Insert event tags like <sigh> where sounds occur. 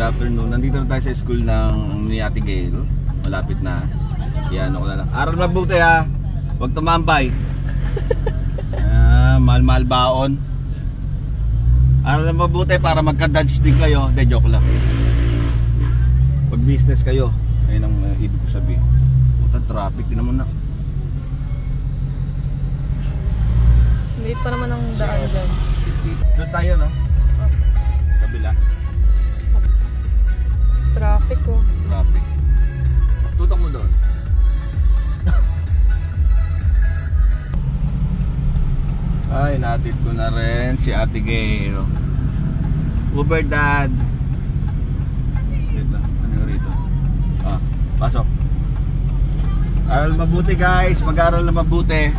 afternoon. Nandito na tayo sa school ng ni Ate Gail. Malapit na. Yan, ako na lang. Aral mabuti ha. Huwag tumambay. <laughs> Ah, mahal-mahal baon. Aral na mabuti para magka-dodge din kayo. Hindi, joke lang. Pag business kayo, ayun ang uh, ibig ko sabihin. Puta, traffic din naman na. Hindi pa naman ang daan dyan. Doon tayo, no? Ay, natid ko na rin si Ate Gail. Uber Dad. Wait lang, ano rito? Ah, pasok. Aral mabuti guys, mag-aral na mabuti.